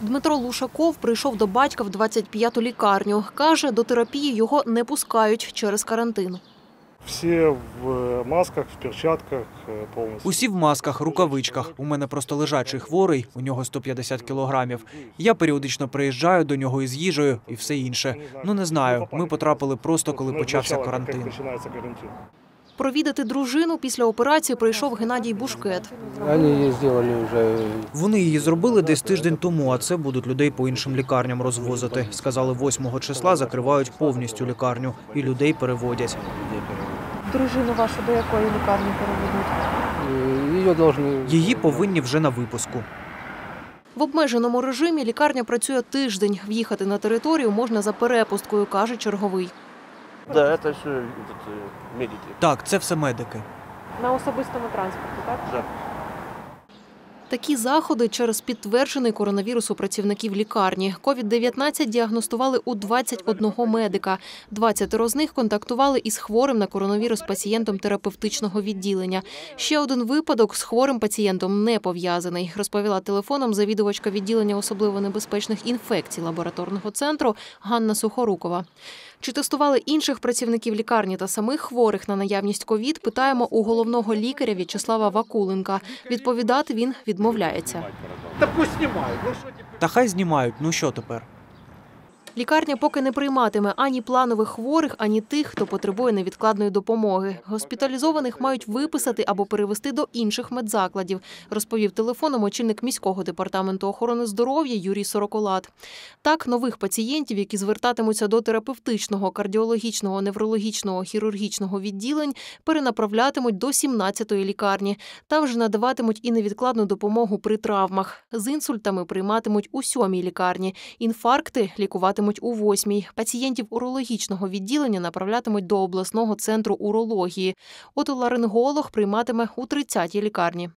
Дмитро Лушаков прийшов до батька в 25-ту лікарню. Каже, до терапії його не пускають через карантин. Все в масках, в перчатках э, полностью. Усі в масках, рукавичках. У мене просто лежачий хворий, у нього 150 кілограмів. Я періодично приїжджаю до нього із їжею і все інше. Ну не знаю. Ми потрапили просто коли почався карантин. Провідати дружину після операції прийшов Геннадій Бушкет. Вони її зробили десь тиждень тому, а це будуть людей по іншим лікарням розвозити. Сказали, 8 числа закривають повністю лікарню і людей переводять. Дружину вашу до якої лікарні переведуть? должны Її повинні вже на випуску. В обмеженому режимі лікарня працює тиждень. В'їхати на територію можна за перепусткою, каже черговий. Да, это все этот, э, медики. Так, це все медики. На особистому транспорті, так? Да. Такі заходи через підтверджений коронавірус у працівників лікарні. COVID-19 діагностували у 21 медика. 20 з них контактували із хворим на коронавірус пацієнтом терапевтичного відділення. Ще один випадок з хворим пацієнтом не пов'язаний, розповіла телефоном завідувачка відділення особливо небезпечних інфекцій лабораторного центру Ганна Сухорукова. Чи тестували інших працівників лікарні та самих хворих на наявність ковід? Питаємо у головного лікаря В'ячеслава Вакуленка. Відповідати він відмовляється. Та хай знімають. Ну що тепер? Лікарня поки не прийматиме ані планових хворих, ані тих, хто потребує невідкладної допомоги. Госпіталізованих мають виписати або перевести до інших медзакладів, розповів телефоном очільник міського департаменту охорони здоров'я Юрій Сороколат. Так, нових пацієнтів, які звертатимуться до терапевтичного, кардіологічного, неврологічного, хірургічного відділень, перенаправлятимуть до 17-ї лікарні та вже надаватимуть і невідкладну допомогу при травмах. З інсультами прийматимуть у 7-й лікарні. Інфаркти лікуватимуть у 8-й. Пацієнтів урологічного відділення направлятимуть до обласного центру урології. Отоларинголог прийматиме у 30-й лікарні.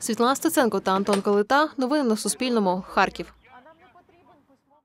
Світлана Стеценко та Антон Калита. Новини на Суспільному. Харків.